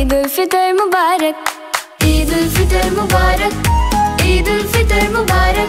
ईद उल फितर मुबारक। ईद उल फितर मुबारक। ईद उल फितर मुबारक।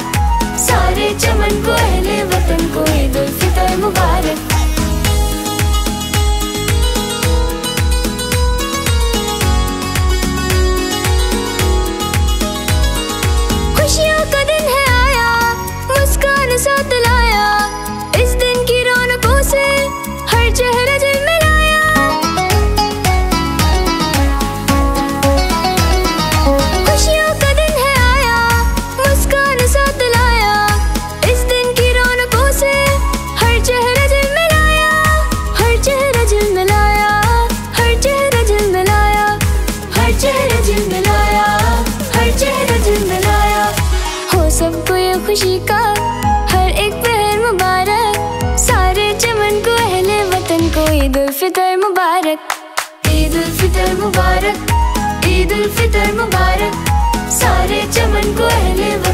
खुशी का हर एक पहर मुबारक। सारे चमन को, अहले वतन को, ईद उल फितर मुबारक। ईद उल फितर मुबारक, ईद उल फितर मुबारक। सारे चमन को, अहले वतन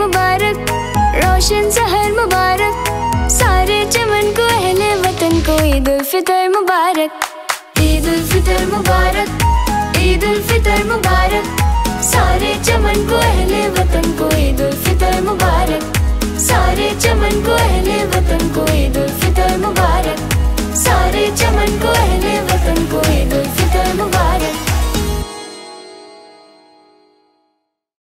मुबारक, रोशन सहर मुबारक, सारे चमन को, अहले वतन को ईद उल फितर मुबारक। ईद उल फितर मुबारक ईद उल फितर मुबारक, सारे चमन को, अहले वतन